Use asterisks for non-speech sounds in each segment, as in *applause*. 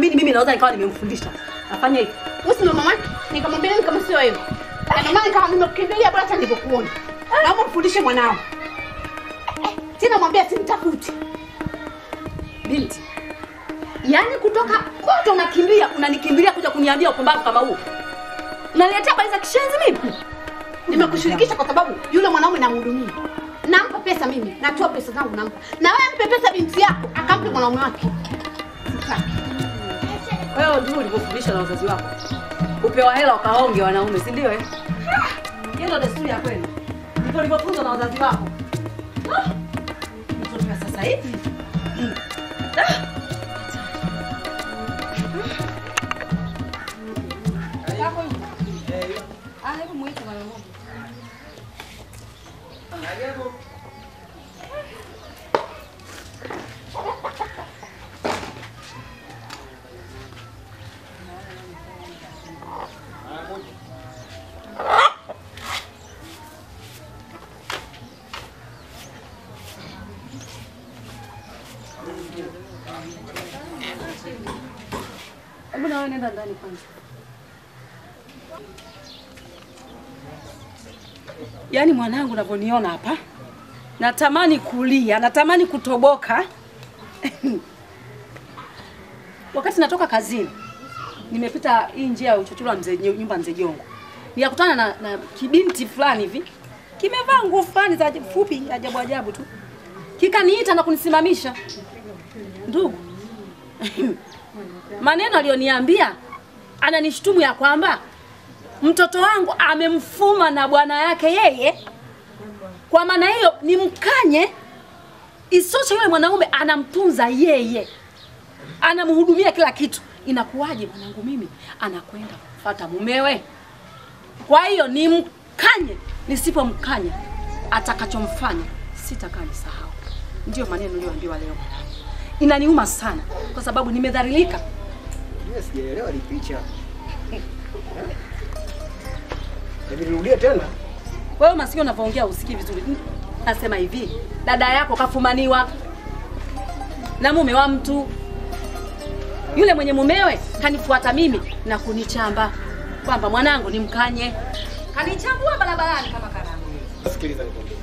naamini mimi naweza nikawa nimemfundisha. afanye hivi. Wewe si ndo mama yake? Nikamwambia nini kama sio wewe? Na ndio maana nikawa nimekimbilia bora hata nilipokuona. Naomba mfundishe mwanao. Tena mwambie simtafuti. Binti. Yaani kutoka kote unakimbia, unanikimbilia kuja kuniambia upumbavu kama huu. Unaniletea habari za kishenzi mimi? Nimekushirikisha kwa sababu yule mwanaume namhudumia. Nampa pesa mimi, natoa pesa zangu nampa. Na wewe mpe pesa binti yako, akampe mwanaume wake. Sitaki. Kwa ndio ulivyofundishwa na wazazi wako. Upewa hela ukaonge wanaume, si ndio eh? Hiyo ndio desturi ya kwenu. Ndivyo ulivyofunzwa na wazazi wako. Ah! Mtoto wa sasa hivi. Mm. Ah! Ah, hebu mwite mara moja. Hebu na nenda ndani kwanza. Yaani mwanangu unavyoniona hapa, natamani kulia, natamani kutoboka. *laughs* Wakati natoka kazini, nimepita hii njia ya uchochoro wa mzee nyumba mzee Jongo, nikakutana na, na kibinti fulani hivi kimevaa nguo fulani za fupi ajabu ajabu tu, kikaniita na kunisimamisha. Ndugu, *laughs* maneno aliyoniambia ananishtumu ya kwamba mtoto wangu amemfuma na bwana yake yeye. Kwa maana hiyo ni mkanye, isoshe yule mwanaume anamtunza yeye, anamhudumia kila kitu. Inakuwaje mwanangu mimi anakwenda kufuata mumewe? Kwa hiyo ni mkanye, nisipomkanya atakachomfanya sitakaa nisahau. Ndio maneno niliyoambiwa leo mwanangu. Inaniuma sana kwa sababu nimedhalilika. Yes, sijaelewa ni picha. Hebu nirudie tena. Wewe masikio unavyoongea usikii vizuri. Nasema hivi, dada yako kafumaniwa na mume wa mtu. Yule mwenye mumewe kanifuata mimi na kunichamba kwamba mwanangu ni mkanye. Kanichambua barabarani kama karamu. Sikiliza nikwambie.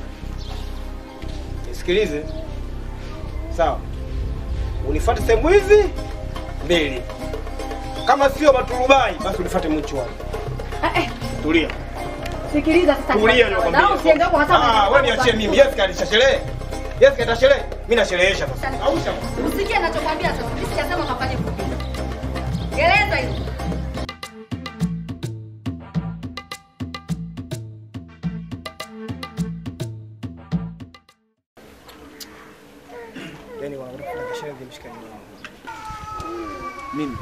Nisikilize. Sawa. Unifuate sehemu hizi mbili. Kama sio maturubai basi unifuate mchwani. Eh, eh, Tulia. sikiliza sasa. Tulia Na usiende huko hata Ah, wewe niachie mimi. Yes, kanisha sherehe. Yes, kanisha sherehe. Mimi nasherehesha sasa. Ausha. Usikie anachokwambia sasa. Mimi sijasema kafanye fupi. Gereza hilo. Mimi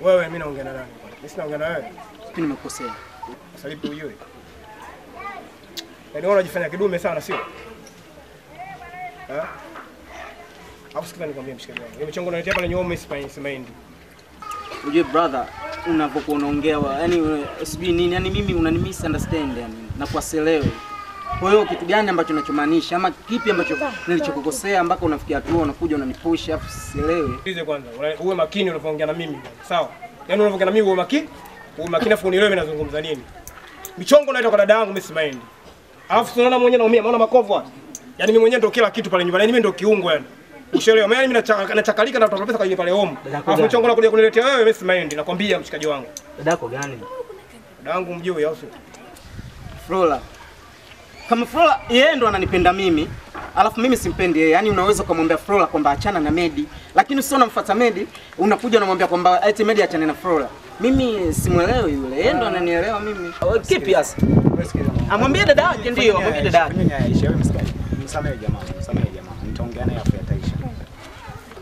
Wewe mimi naongea na nani? Mimi sina ongea na wewe. mimi nimekosea. Sasa lipi ujue? Yaani wewe unajifanya kidume sana sio? Eh? Hapo sikiza nikwambie mshikaji wangu. Ile michongo unaletea pale nyuma mimi simaindi. Ujue brother, unapokuwa unaongea una- sijui nini, yani mimi unani misunderstand yani na kuaselewe. Kwa hiyo kitu gani ambacho unachomaanisha ama kipi ambacho nilichokukosea mpaka unafikia hatua unakuja unanipush afu sielewi. Sikilize kwanza, uwe makini unapoongea na mimi. Sawa? Yaani unapoongea na mimi uwe makini. Uwe makini afu unielewe mimi nazungumza nini. Michongo naita kwa dada yangu mimi simaendi. Alafu tunaona mwenyewe naumia, maana makovu hapa. Yaani mimi mwenyewe ndio kila kitu pale nyumbani. Yaani mimi ndio kiungo yani. Ushelewa, Yaani mimi nachaka- nachakalika na kutoa pesa kwa pale home. Alafu michongo nakuja kuniletea wewe mimi simaendi, Nakwambia mshikaji wangu. Dadako gani? Dadangu mjui au sio? Flora. Kama Flora yeye ndo ananipenda mimi, alafu mimi simpendi yeye. Yaani unaweza kumwambia Flora kwamba achana na Medi, lakini sio unamfuata Medi, unakuja unamwambia kwamba eti Medi achane na Flora. Mimi simuelewi yule. Yeye ndo ananielewa mimi. Kipi hasa? Amwambie dada yake ndio, amwambie dada yake. Msamehe jamaa, msamehe jamaa. Nitaongea naye afu yataisha.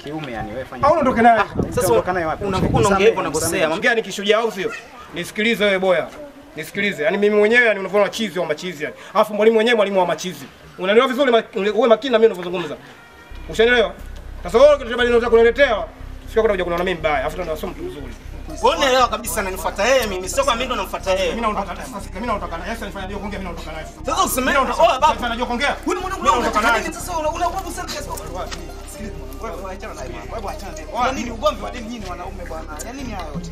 Kiume yani wewe fanya. Au unaondoka naye? Sasa Utaondoka naye wapi? unapokuwa unaongea hivyo unakosea. Mwambie ni kishujaa au sio? Nisikilize wewe boya. Nisikilize. Yaani mimi mwenyewe yani unavyoona chizi wa machizi yani. Alafu mwalimu mwenyewe mwalimu wa machizi. Unanielewa vizuri ma- uwe makini na mimi ninavyozungumza. Ushanielewa? Sasa wewe kitu chabali unataka kuniletea. Sio kwenda kuja kuniona mimi mbaya. Alafu ndio nasoma mtu mzuri. Wewe unaelewa kabisa ananifuata yeye mimi, sio kwa mimi ndo namfuata Mimi naondoka sasa. Mimi naondoka naye. Sasa nifanye kuongea, mimi naondoka naye. Sasa useme, Mimi oh baba, Sasa najua kuongea. wewe mwanangu Mimi naondoka unataka naye. nini sasa? Una una nguvu sana kiasi gani? Sikiliza, wewe achana naye. Wewe achana naye. Kwa nini ugomvi wa dini nyinyi wanaume bwana? Ya nini hayo yote?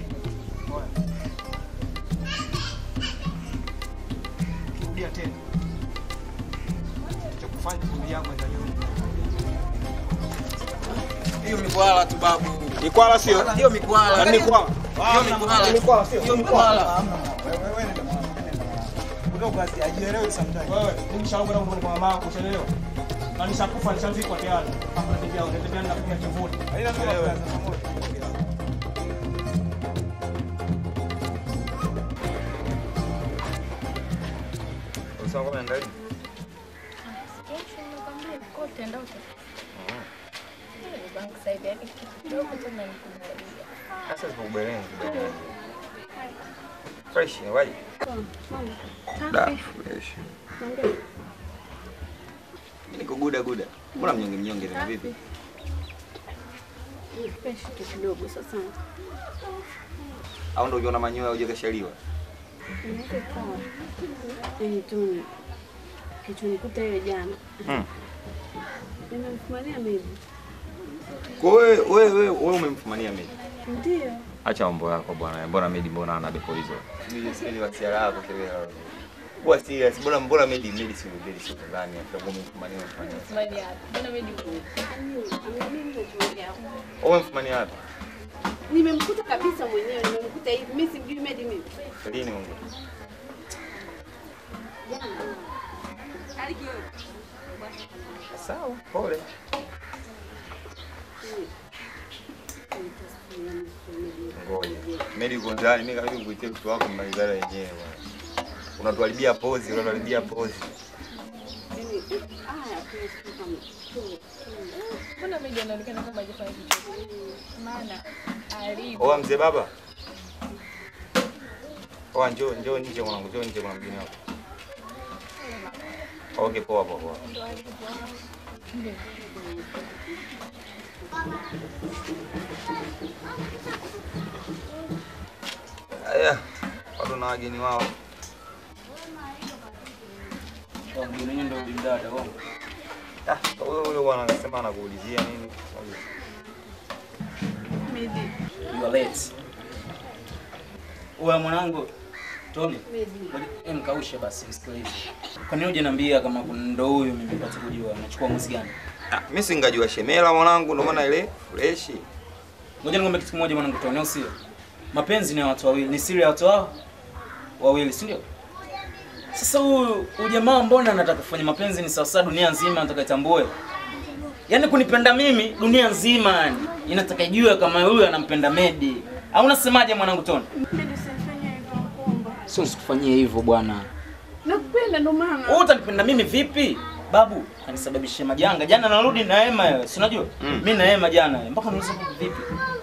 Kirudia tena. Cha kufanya ndugu yako. Hiyo mikwala tu babu. Mikwala sio? Hiyo mikwala. Ni mikwala. Hiyo mikwala. Mikwala sio? Hiyo mikwala. Wewe, nimeshaoga na kwa mama yako, ushaelewa? Na nishakufa nishazikwa tayari. Hapa natembea, natembea na kunywa kivuli. Elewa. Unasema kama Sasa zipo ubeleni kidogo. Fresh, waje. Da, fresh. Niko guda guda. Mbona mnyonge mnyonge tena vipi? kidogo sasa. Au ndio ukiona manyoya uje kashaliwa? Yaani tu kichonikuta ile jana. Mm. Nimemfumania mimi. Kwa wewe wewe wewe wewe umemfumania Medi? Ndio. Acha mambo yako bwana. Mbona Medi mbona ana depo hizo? Mimi sipendi wasiala yako kelele. Kwa serious, mbona mbona Medi Medi si Medi si Tanzania. Kwa umemfumania wapi? Nimemkuta kabisa mwenyewe, nimemkuta hivi. Mimi simjui Medi mimi. Lini Mungu? Sawa, pole. Ngoja. Mimi niko ndani, mimi kabidi kuitia mtu wako mmalizana wenyewe bwana. Unatuharibia pozi, unatuharibia pozi. Haya kuna siku kama Mbona mimi anaonekana kama hajafanya chochote? Maana alipo Oa mzee baba. Oa njoo njoo nje mwanangu, njoo nje kuna mgeni wako. Okay, poa poa poa. Aya, watu na wageni wao. Ah, huyo bwana anasema anakuulizia nini? Wewe mwanangu Tony, em kaushe basi msikilize. Kwa nini hujaniambia kama ndo huyu mimi nipate kujua anachukua mwezi gani? Ah, mimi singajua shemela mwanangu, ndio maana ile fresh. Ngoja nikwambie kitu kimoja mwanangu Tony, au sio? Mapenzi ni ya watu wawili, ni siri ya watu hao wawili, si ndio? Sasa huyu ujamaa jamaa mbona anataka kufanya mapenzi ni sawa sawa dunia nzima anataka itambue. Yaani kunipenda mimi dunia nzima yani inataka ijue kama huyu anampenda Medi. Au unasemaje mwanangu Tony? Sio sikufanyia hivyo bwana. Nakupenda ndo maana. Wewe utanipenda mimi vipi? Babu kanisababishia majanga. Jana narudi na Ema wewe, si unajua? Mm. Mimi na Ema jana mpaka nauliza vipi?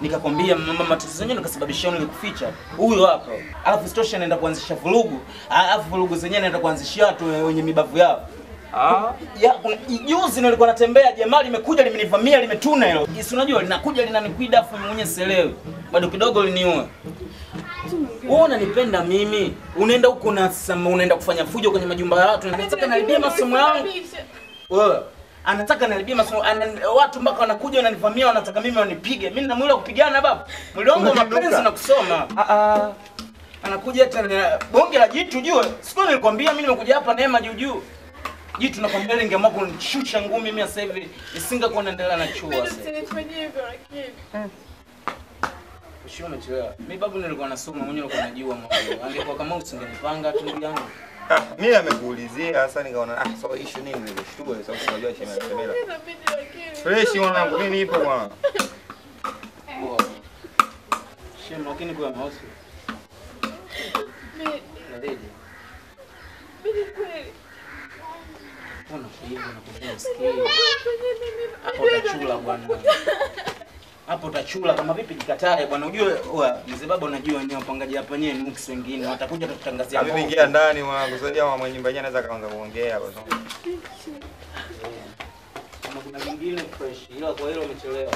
Nikakwambia mama matatizo yenyewe nikasababishia kuficha. Huyo hapa. Alafu stosha naenda kuanzisha vurugu. Alafu vurugu zenyewe naenda kuanzishia watu wenye mibavu yao. Ah, Ya, kuna- juzi nilikuwa natembea jamaa limekuja limenivamia limetuna hilo. Si unajua linakuja linanikwida afu mwenye selewe. Bado kidogo liniua. Wewe unanipenda mimi. Unaenda huko na unaenda kufanya fujo kwenye majumba ya watu. Nataka naribia masomo yangu. Wewe anataka naribia masomo ana, watu mpaka wanakuja wananivamia wanataka mimi wanipige. Mimi nina mwili wa kupigana baba. Mwili wangu wa mapenzi na kusoma. Ah ah. Anakuja hata na bonge la jitu jue. Siku nilikwambia mimi nimekuja hapa neema juu juu. Jitu nakwambia lingeamua kunishusha ngumi mimi sasa hivi nisingekuwa naendelea na chuo sasa. usinifanyie hivyo lakini. Ushio umechelewa. Mimi babu nilikuwa nasoma mwenyewe nilikuwa najua mambo. Angekuwa kama usingenipanga tu ndugu yangu. ah, mimi amekuulizia sasa nikaona ah, so issue nini nilishtua kwa sababu unajua Medi lakini. Fresh mwanangu, mimi nipo bwana. Shem lakini kwa mausi. Mimi mimi kweli. Mbona usikie. Unafanyia? Hapo utachula bwana. *laughs* Hapo utachula kama vipi jikatae bwana. Ujue wa mzee baba unajua ni wapangaji hapa nyewe ni mkisi wengine watakuja tutangazia. Mimi ingia ndani mwanangu, sasa mama mwenye nyumba yenyewe anaweza kaanza kuongea basi. Kama kuna mwingine fresh ila kwa hilo umechelewa.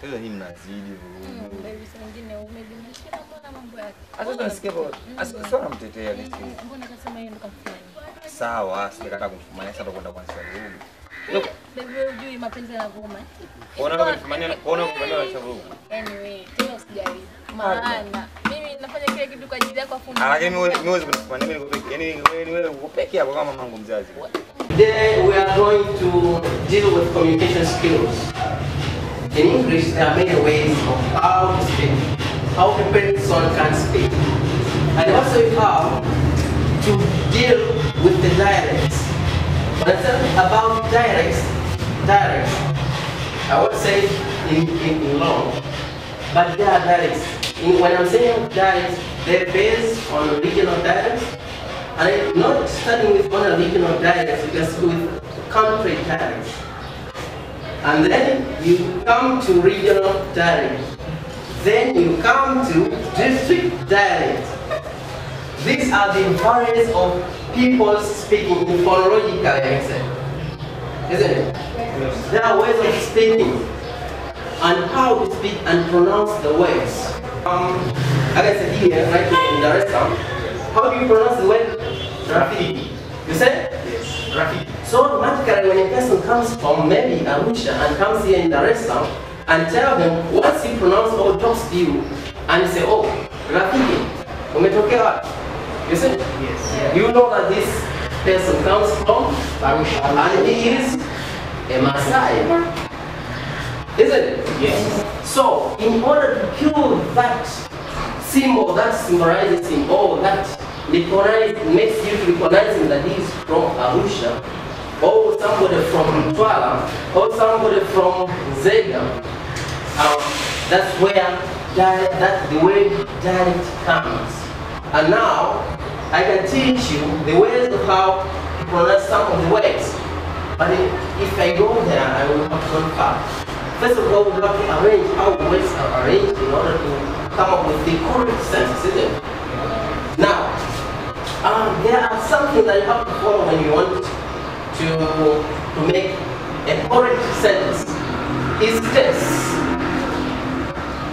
Sasa nyinyi mnazidi vurugu. Baby, saa nyingine umejumlisha mbona mambo yake? Sasa tunasikia kwa sasa mtetea nisikie. Mbona kasema yeye ndo kamfanya? Sawa, sitaka kumfumania sasa kwenda kwa sababu Ndio Baby, hujui mapenzi yanavuma. kuona kumfumania kuona kumfumania kwa sababu. Anyway, tena usijali. Maana mimi nafanya kile kitu kwa ajili yako afu Ah, lakini mimi mimi kunifumania mimi nikupeke. Yaani wewe ni wewe ukupeke yako kama mamangu mzazi. Today we are going to deal with communication skills. In English, there are many ways of how to speak, how a person can speak. And also how have to deal with the dialects. Say about dialects, dialects, I won't say in, in, long, but there are dialects. In, when I'm saying dialects, they're based on regional dialects, and I'm not starting with only regional dialects, start with country dialects. And then you come to regional dialects. Then you come to district dialects. These are the variants of people speaking in phonological accent. Isn't it? There are ways of speaking and how to speak and pronounce the words. Um, like I said here, right here in Dar es Salaam, how do you pronounce the word Rafiki? You said? Yes. Rafiki. So automatically when a person comes from maybe Arusha and comes here in Dar es Salaam and tell them, once he pronounce or talks to you and say, oh, Rafiki, umetokea wapi? Yes. You know that this person comes from Arusha and he is a Maasai. Isn't it? Yes. So, in order to kill that symbol, that symbolizes him, or that recognize, makes you recognize him that he is from Arusha, or somebody from Twala, or somebody from Zega, um, that's where that the word dialect comes. And now, I can teach you the ways of how to pronounce some of the words. But if, I go there, I will have gone far. First of all, we have to arrange how words are arranged in order to come up with the correct it? Now, um, there are something that you have to follow when you want to, to make a correct sentence. Is this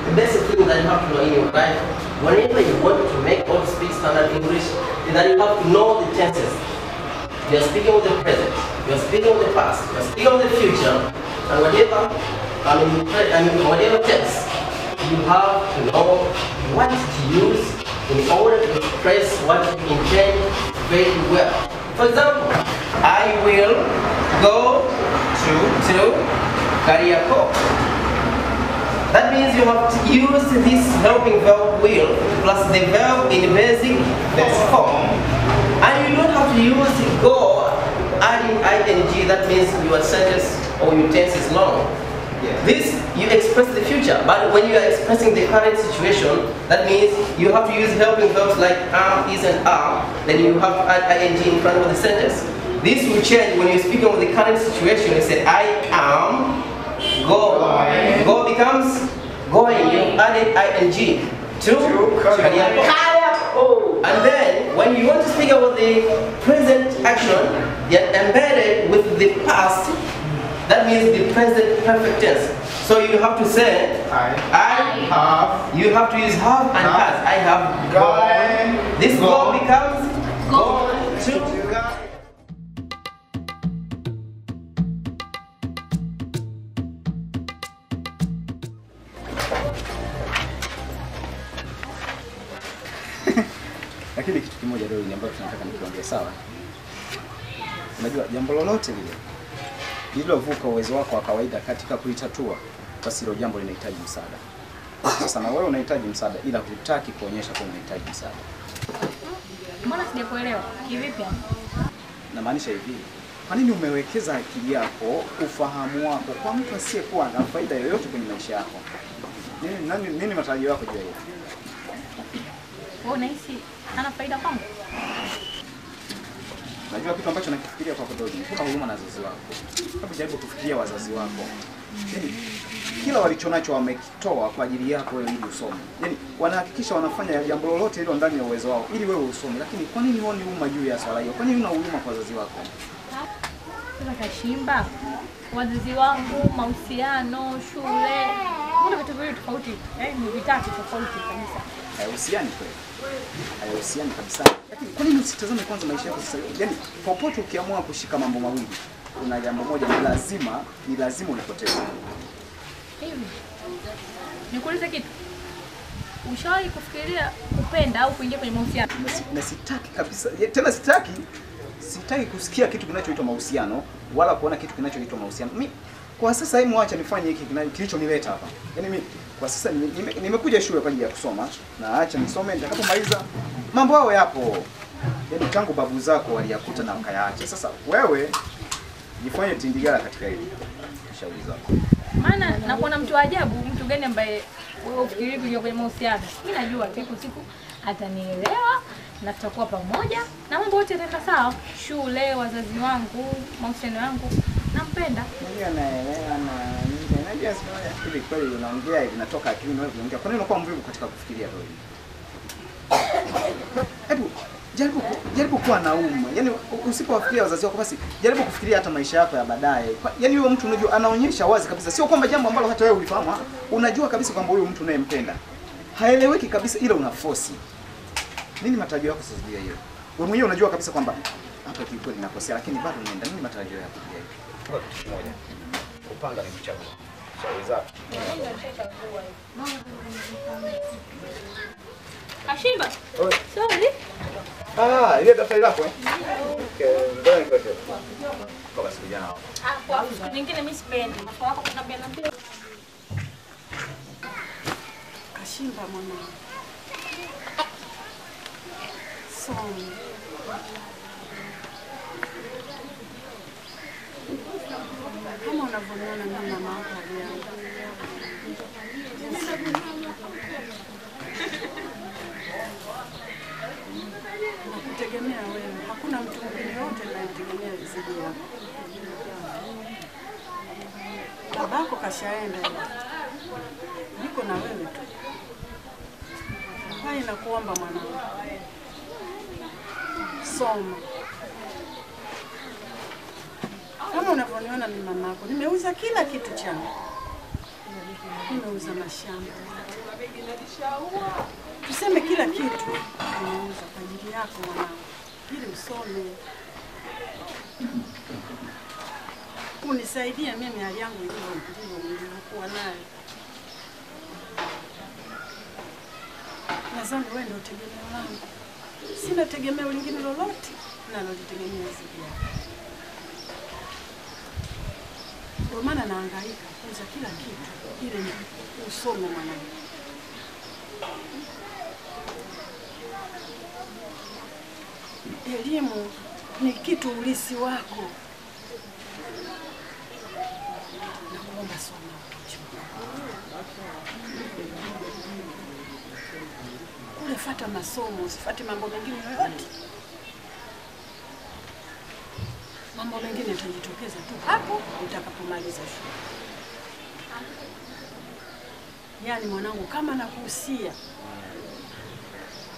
The basic thing that you have to know in your life, whenever you want to make or speak standard English, is that you have to know the tenses. You're speaking with the present, you're speaking with the past, you're speaking with the future, and whatever, I mean, I mean whatever tense, you have to know what to use in order to express what you intend very well. For example, I will go to, to Kariako. That means you have to use this helping verb will plus the verb in basic form. And you don't have to use go adding ing, that means your sentence or your tense is long. This, you express the future, but when you are expressing the current situation, that means you have to use helping verbs like am, is, and are, then you have to add ing in front of the sentence. This will change when you're speaking of the current situation. You say, I am go. Go becomes going. You added ing to And then, when you want to speak about the present action, yet embedded with the past, that means the present perfect tense. So you have to say, I, have. You have to use have and has. I have gone. This go becomes gone to. Kimoja leo ambacho tunataka nikiongee, sawa. Unajua jambo lolote lile lililovuka uwezo wako wa kawaida katika kulitatua, basi hilo jambo linahitaji msaada. Sasa na wewe unahitaji msaada, ila hutaki kuonyesha kwamba unahitaji msaada. Mbona sijakuelewa? Kivipi? Namaanisha hivi, kwa nini umewekeza akili yako, ufahamu wako kwa mtu asiyekuwa na faida yoyote kwenye maisha yako? Nini, nani, nini matarajio yako juu ya hilo? Unahisi ana faida kwangu? Najua kitu ambacho nakifikiria kwako Dogi, kuna huruma na wazazi wako. Hebu jaribu kufikiria wazazi wako. Yaani kila walichonacho wamekitoa kwa ajili yako wewe ili usome. Yaani wanahakikisha wanafanya jambo lolote hilo ndani ya uwezo wao ili wewe usome. Lakini kwa nini huoni huruma juu ya swala hiyo? Kwa nini una huruma kwa wazazi wako? Sasa Kashimba, wazazi wangu, mahusiano, shule, kuna vitu viwili tofauti, eh, ni vitatu tofauti kabisa. Hayahusiani kweli, hayahusiani kabisa. Lakini kwa nini usitazame kwanza maisha yako sasa hivi? Yaani popote ukiamua kushika mambo mawili, kuna jambo moja ni lazima, ni lazima ulipoteze. Hivi nikuulize kitu, ushawahi kufikiria kupenda au kuingia kwenye mahusiano? Na sitaki kabisa tena sitaki sitaki kusikia kitu kinachoitwa mahusiano wala kuona kitu kinachoitwa mahusiano. Mi kwa sasa hebu acha nifanye hiki kilichonileta hapa. Yaani mi kwa sasa nime- nime- nimekuja shule kwa ajili ya kusoma na acha nisome, nitakapomaliza mambo yao yapo. Yaani tangu babu zako waliyakuta na wakayaacha. Sasa wewe jifanye tindigala katika hili. Shauri zako. Maana nakuona mtu wa ajabu, mtu gani ambaye wewe ufikiri kuingia kwenye mahusiano? Mimi najua siku siku atanielewa na tutakuwa pamoja na mambo yote yataenda sawa. Shule, wazazi wangu, mahusiano yangu, nampenda. Unajua naelewa na hivi kweli unaongea hivi natoka akilini wewe unaongea. Kwa nini unakuwa mvivu katika kufikiria hivi? Hebu jaribu jaribu kuwa na umma. Yaani usipowafikiria wazazi wako basi jaribu kufikiria hata maisha yako ya baadaye. Yaani huyo mtu unajua anaonyesha wazi kabisa sio kwamba jambo ambalo hata wewe ulifahamu. ah. Unajua kabisa kwamba huyo mtu unayempenda haeleweki kabisa ila una force. Nini matarajio yako sasa hiyo? Wewe mwenyewe unajua kabisa kwamba hapa kiukweli nakosea lakini bado unaenda. Nini matarajio yako juu ya hiyo? Ni kuchagua. Shauri zako. Ashimba. Sorry. Ah, ile daftari lako eh? Okay, ngoja nikuweke. Kwa basi vijana wako. Ah, kwa siku nyingine mimi sipendi. Mambo yako kunambia nambia. Kashimba mwanangu. Sorry. Kama unavyoniona mimi mama. Nakutegemea wewe. Hakuna mtu mwingine yote anayetegemea zaidi yako. Babako kashaenda niko na wewe tu. Hai, nakuomba mwanangu, soma. Kama unavyoniona ni mamako, nimeuza kila kitu changu, nimeuza mashamba, tuseme kila kitu unauza kwa ajili yako mwanangu, ili usome, unisaidia mimi hali yangu ilivyo nilivyokuwa nayo. Nadhani wewe ndio tegemeo langu, sina tegemeo lingine lolote nalolitegemea zaidi yako. Ndio maana nahangaika kuuza kila kitu ile ni usomo mwanangu. Elimu ni kitu ulisi wako. Nakuomba soma. Kule fata masomo, usifate mambo mengine yoyote. Mambo mengine yatajitokeza tu hapo utakapomaliza shule. Yaani mwanangu, kama nakuhusia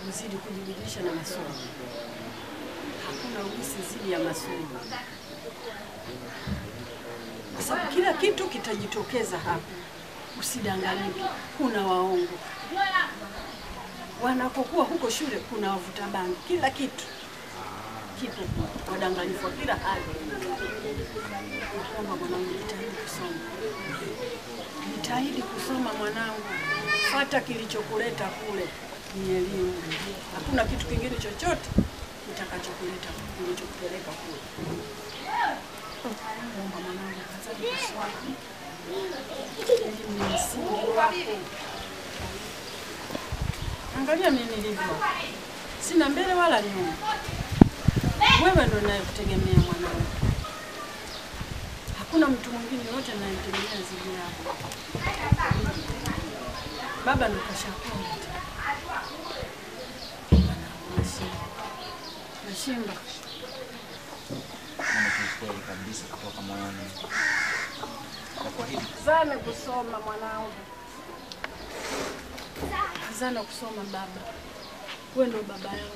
uzidi kujibidisha na masomo. Hakuna ulisi zidi ya masomo, kwa sababu kila kitu kitajitokeza hapo. Usidanganyike, kuna waongo wanapokuwa huko shule, kuna wavuta bangi, kila kitu kipo, wadanganyifu wa kila hali. Naomba mwanangu, jitahidi kusoma, jitahidi kusoma mwanangu, fata kilichokuleta kule, ni elimu. Hakuna kitu kingine chochote kitakachokuleta kilichokupeleka kule. Naomba mwanangu, elimu ni msingi wako. Angalia mimi nilivyo, sina mbele wala nyuma. Wewe ndo nayekutegemea mwanangu, hakuna mtu mwingine yote anayetegemea zaidi yako. Baba ndo kashakuwa nashimba kabisa kutoka moyoni. Zana kusoma mwanangu, zana kusoma baba. Wewe ndo baba yangu,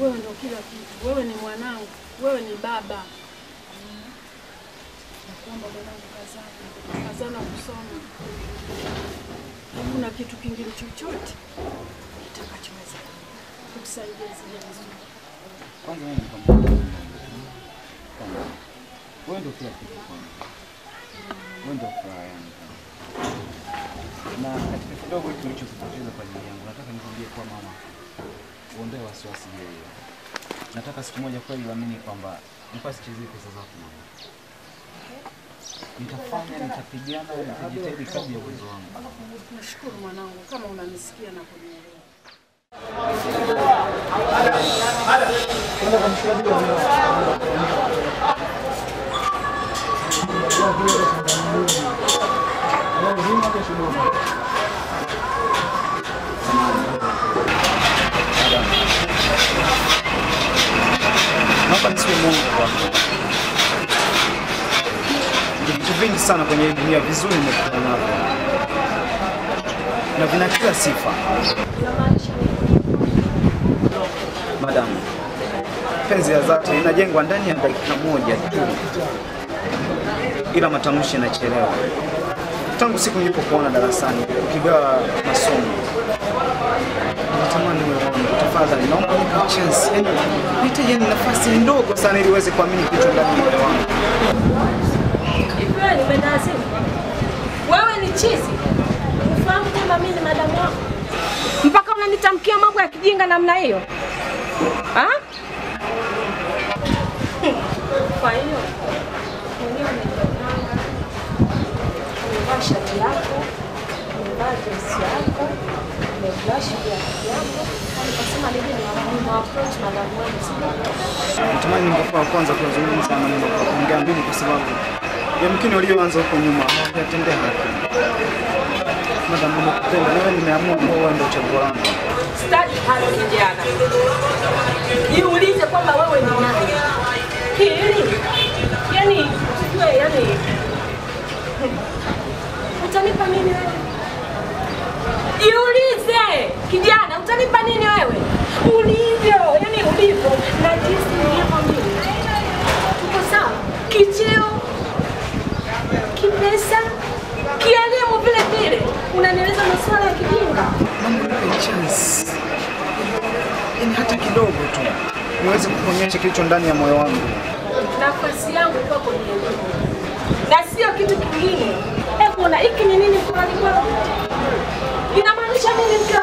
Wewe ndio kila kitu, wewe ni mwanangu, wewe ni baba. Nakuomba mwanangu, kazana, kazana kusoma. Hakuna kitu kingine chochote kitakachoweza kukusaidia zile vizuri. Kwanza wewe ni kwamba wewe ndio kila kitu kwangu. Wewe ndio furaha yangu. Na katika kidogo hiki ulichokipoteza kwa ajili yangu, nataka nikwambie kwa mama, uondoe wasiwasi yeye. Nataka siku moja kweli uamini kwamba nilikuwa sichezei pesa zako mama. Nitafanya, nitapigana, nitajitahidi kadri ya uwezo wangu. Nashukuru mwanangu, kama unanisikia na kunielewa. Mungu kwako. Ndio vitu vingi sana kwenye dunia vizuri nimekutana navyo na vina kila sifa. Madam, penzi ya dhati inajengwa ndani ya dakika moja tu, ila matamshi yanachelewa. Tangu siku nilipokuona darasani ukigawa masomo, natamani moyo tafadhali naomba nipe chance, yani nihitaji nafasi ndogo sana ili uweze kuamini kitu ndani ya moyo wangu. Wewe? Wewe ni chizi? Ufahamu kwamba mimi ni madamu wako mpaka unanitamkia mambo ya kijinga namna hiyo ha? Kwa hiyo mwenyewe umejipanga, umevaa shati yako, umevaa dress yako, Natamani ningekuwa wa kwanza kuzungumza maneno kwa kuongea mbili, kwa sababu yamkini walioanza huko nyuma hawajatendea haki. Madam, nakupenda na wewe, nimeamua wewe ndio chaguo langu. Stadi halo kijana, jiulize kwamba wewe ni nani hili, yani ujue, yani utanipa mimi wewe? Jiulize kijana, utanipa nini wewe? Ulivyo, yani ulivyo na jinsi mimi, tuko sawa kicheo, kipesa, kielimu vile vile, unanieleza masuala ya kijinga. Mambo chance, yani hata kidogo tu niweze kukuonyesha kilicho ndani ya moyo wangu. nafasi yangu kwako kwenye elimu na sio kitu kingine. Hebu na hiki ni nini mkononi kwako? Inamaanisha nini mke?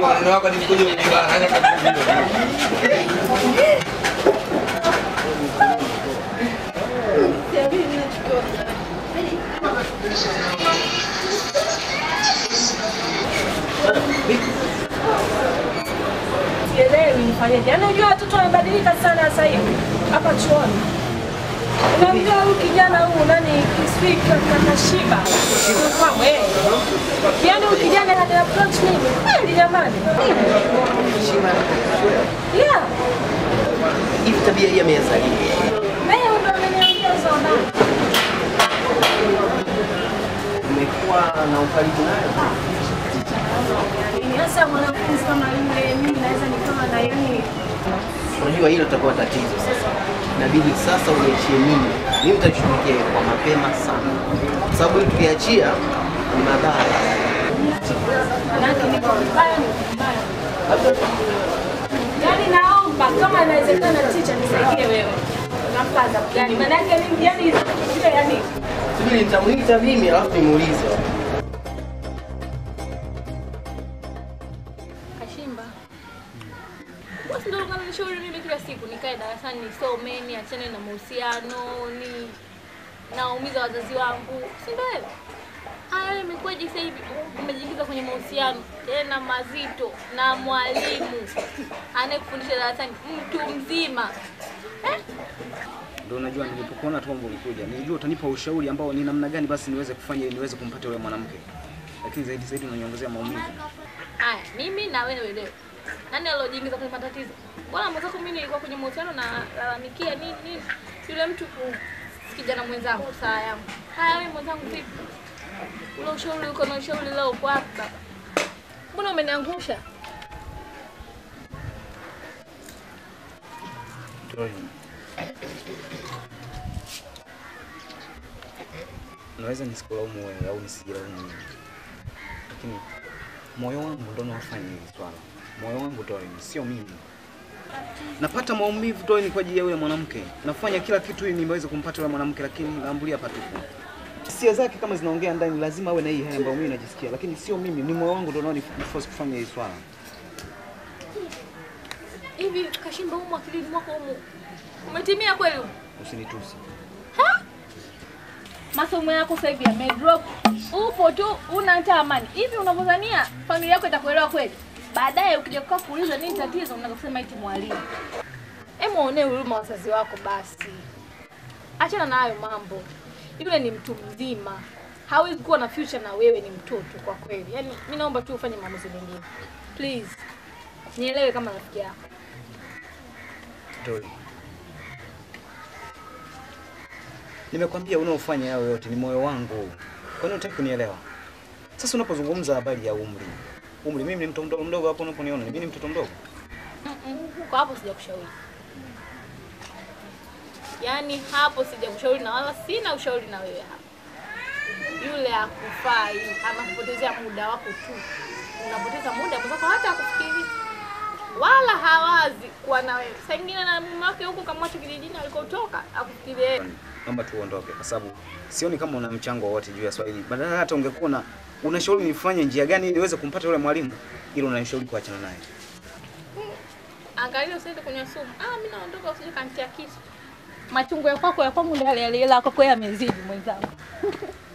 Maneno yako nikuja. Sielewi nifanyeje. Yaani unajua watoto wamebadilika sana sasa hivi hapa chuoni. Unamjua huyu kijana huyu nani Kiswika Kakashiba. Kwa wewe. Yaani huyu kijana ana approach mimi. Kweli jamani. Yeah. Hivi tabia hii ameyazaliwa. Leo ndo ameniambia zona. Umekuwa na ukaribu naye? Hasa mwanafunzi kama yule mimi naweza nikawa na yani Unajua hilo litakuwa tatizo sasa. Inabidi sasa uniachie mimi. Mimi nitashughulikia kwa mapema sana. Kwa sababu tukiachia ni madhara. manake niko vibaya ni vibaya. Yaani naomba kama inawezekana ticha nisaidie wewe. Nampa adhabu gani? yake mimi yani yani Subiri nitamuita mimi alafu nimuulize. Nikae achane nisome, niachane na mahusiano, ni naumiza wazazi wangu. Si ndio? Haya, imekuwaje sasa hivi umejiingiza kwenye mahusiano tena mazito na mwalimu anayekufundisha darasani, mtu mzima eh? Ndio unajua nilipokuona tu ulikuja, nilijua utanipa ushauri ambao ni namna gani basi niweze kufanya ili niweze kumpata yule mwanamke. Lakini zaidi zaidi unaniongezea maumivu. Haya, mimi na wewe leo, nani aliojiingiza kwenye matatizo? Bwana mwenzako, mimi nilikuwa kwenye mahusiano na lalamikia nini nini, yule mtu kijana mwenzangu, saa yangu. Haya, wewe mwenzangu, vipi? Ule ushauri uko na ushauri leo wapi baba? Mbona umeniangusha? Naweza nisikulaumu wewe au nisijilaumu mimi. Lakini moyo wangu ndio unafanya hili swala. Moyo wangu Doreen, sio mimi. Napata maumivu Doreen kwa ajili ya yule mwanamke. Nafanya kila kitu ili niweze kumpata yule mwanamke lakini naambulia patupu. Hisia zake kama zinaongea ndani lazima awe na hii hali ambayo mimi najisikia, lakini sio mimi, ni moyo wangu ndio unaoniforce kufanya hii swala. Hivi kashimba humu akilini mwako huko umetimia kweli? Usinitusi. masomo yako sasa hivi yamedrop, upo tu una hata amani. Hivi unavyodhania familia yako itakuelewa kweli? Baadaye ukija kukaa kuuliza nini tatizo, unaweza kusema eti mwalimu. Hebu onee huruma wazazi wako basi, achana na hayo mambo. Yule ni mtu mzima, hawezi kuwa na future na wewe ni mtoto kwa kweli. Yaani mimi naomba tu ufanye maamuzi mengine please, nielewe kama rafiki yako. Nimekwambia unaofanya hayo yote ni moyo wangu. Kwa nini unataka kunielewa? Sasa unapozungumza habari ya umri. Umri mimi ni mtoto mdogo hapo unaponiona. Mimi ni mtoto mdogo. Kwa hapo sijakushauri, yaani hapo sijakushauri na wala sina ushauri na wewe hapo. Yule akufai, anakupotezea muda wako tu, unapoteza muda kwa sababu hata akufikiri wala hawazi kuwa na wewe. Saa na mume wake huko kamwacha kijijini alikotoka, akufikiri yeye. Naomba tuondoke kwa sababu sioni kama una mchango wowote juu ya Swahili. Badala hata ungekuwa na unashauri nifanye njia gani ili niweze kumpata yule mwalimu, ili unanishauri kuachana naye. Angalia usiende kunywa sumu. Ah, mimi naondoka, usije kanitia kisu. Machungu ya kwako ya kwangu ndio yale yale, yako kwa yamezidi mwenzangu. *laughs*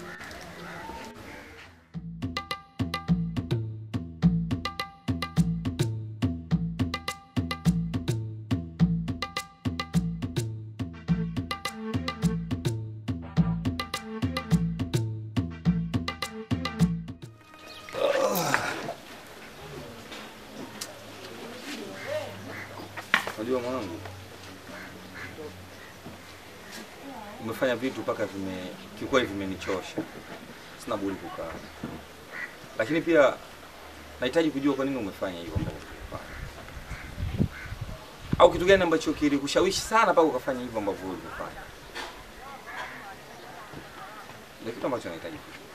Unajua mwanangu, umefanya vitu mpaka vime kiukweli vimenichosha, sina budi kukaa, lakini pia nahitaji kujua kwa nini umefanya hivyo au kitu gani ambacho kilikushawishi sana mpaka ukafanya hivyo ambavyo ulifanya. Ndio kitu ambacho nahitaji kujua.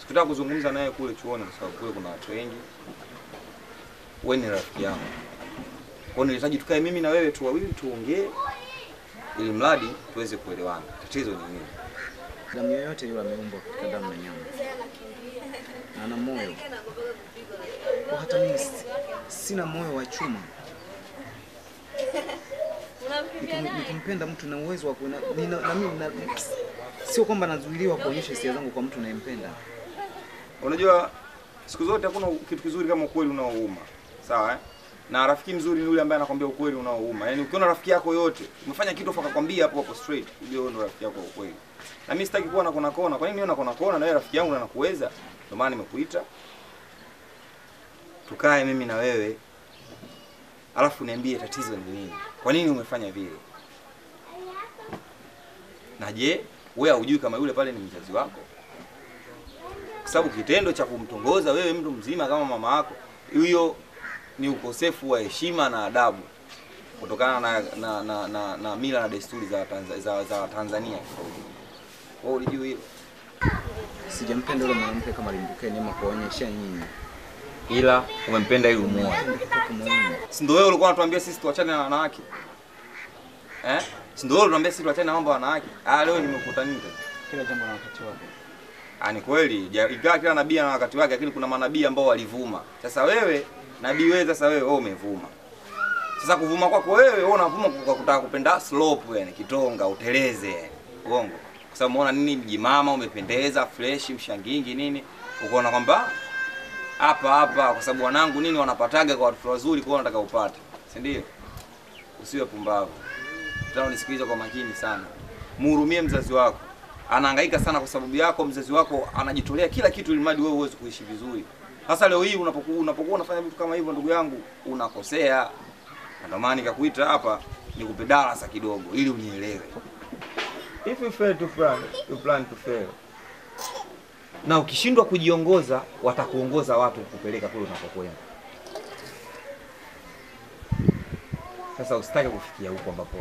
Sikutaka kuzungumza naye kule chuoni kwa sababu kule kuna watu wengi. Wewe ni rafiki yangu. Kwa hiyo nilihitaji tukae mimi na wewe tu wawili tuongee ili mradi tuweze kuelewana. Tatizo ni nini? Damu yoyote yule ameumbwa katika damu na nyama. Na ana moyo. Kwa hata mimi sina moyo wa chuma. Nikim- Nikimpenda mtu na uwezo wa kuna nina, na mimi na, sio kwamba nazuiliwa kuonyesha hisia zangu kwa mtu nayempenda. Unajua siku zote hakuna kitu kizuri kama ukweli unaouma. Sawa eh? Na rafiki mzuri ni yule ambaye anakwambia ukweli unaouma. Yaani ukiona rafiki yako yote umefanya kitu akakwambia hapo hapo straight, ujue huyo ndo rafiki yako wa ukweli. Na mimi sitaki kuwa na kona kona. Kwa nini niona kona kona na wewe rafiki yangu na nakuweza? Ndio maana nimekuita. Tukae mimi na wewe. Alafu niambie tatizo ni nini? Kwa nini umefanya vile? Na je, wewe hujui kama yule pale ni mzazi wako? Kwa sababu kitendo cha kumtongoza wewe mtu mzima kama mama yako, hiyo ni ukosefu wa heshima na adabu kutokana na, na, na, na, na mila na desturi za, za, za Tanzania. Wewe ulijua hilo? Sijampenda yule mwanamke kama limbukeni ama kuonyesha nyinyi. Ila umempenda yule mmoja. Si ndio wewe ulikuwa unatuambia sisi tuachane na wanawake? Eh? Si ndio wewe unatuambia sisi tuachane na mambo ya wanawake? Ah, leo nimekuta nini tena? Kila jambo na wakati wake. Ah, ni kweli. Ingawa kila nabii ana wakati wake, lakini kuna manabii ambao walivuma. Sasa wewe nabii wewe, sasa wewe wewe umevuma. Sasa kuvuma kwako wewe, wewe unavuma kwa kutaka kupenda slope, yani kitonga, uteleze, uongo. Kwa sababu umeona nini, mjimama umependeza, fresh, mshangingi nini, ukaona kwamba hapa hapa, kwa sababu wanangu nini wanapataga kwa watu wazuri, kwa nataka upate, si ndio? Usiwe pumbavu. Tena nisikilize kwa makini sana, muhurumie mzazi wako, anahangaika sana kwa sababu yako. Mzazi wako anajitolea kila kitu ili mradi wewe uweze kuishi vizuri. Sasa leo hii unapokuwa unapokuwa unafanya vitu kama hivyo, ndugu yangu, unakosea. Na Ndio maana nikakuita hapa nikupe darasa kidogo ili unielewe. If you fail to plan, you plan to fail. Na ukishindwa kujiongoza, watakuongoza watu kukupeleka kule unapokwenda. Sasa usitake kufikia huko ambapo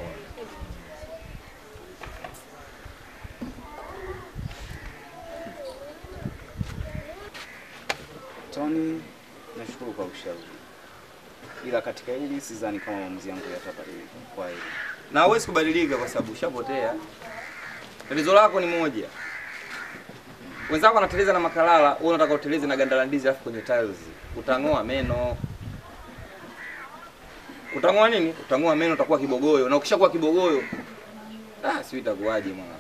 Tony, nashukuru kwa ushauri, ila katika hili sidhani kama maamuzi yangu yatabadilika kwa hili. na huwezi kubadilika kwa sababu ushapotea. Tatizo lako ni moja, wenzako wanateleza na makalala, wewe unataka uteleze na ganda la ndizi alafu kwenye tiles. Utang'oa meno. Utang'oa nini? Utang'oa meno, utakuwa kibogoyo, na ukishakuwa kibogoyo, ah, sio itakuwaje mwana.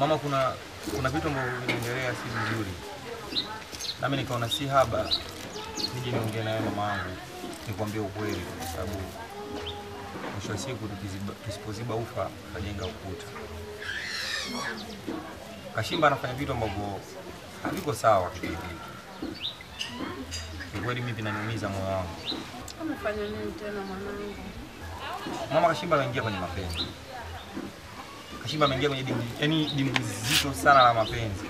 Mama, kuna kuna vitu ambavyo vinaendelea si vizuri, nami nikaona si haba nije niongee nawe mama yangu, nikwambie ukweli, kwa sababu mwisho wa siku tusipoziba ufa tutajenga ukuta. Kashimba anafanya vitu ambavyo haviko sawa kidogo. Ni kweli mimi vinaniumiza moyo wangu. Amefanya nini tena mwanangu? Mama Kashimba ameingia kwenye mapenzi. Kashimba ameingia kwenye dimbwi, yani dimbwi zito sana la mapenzi.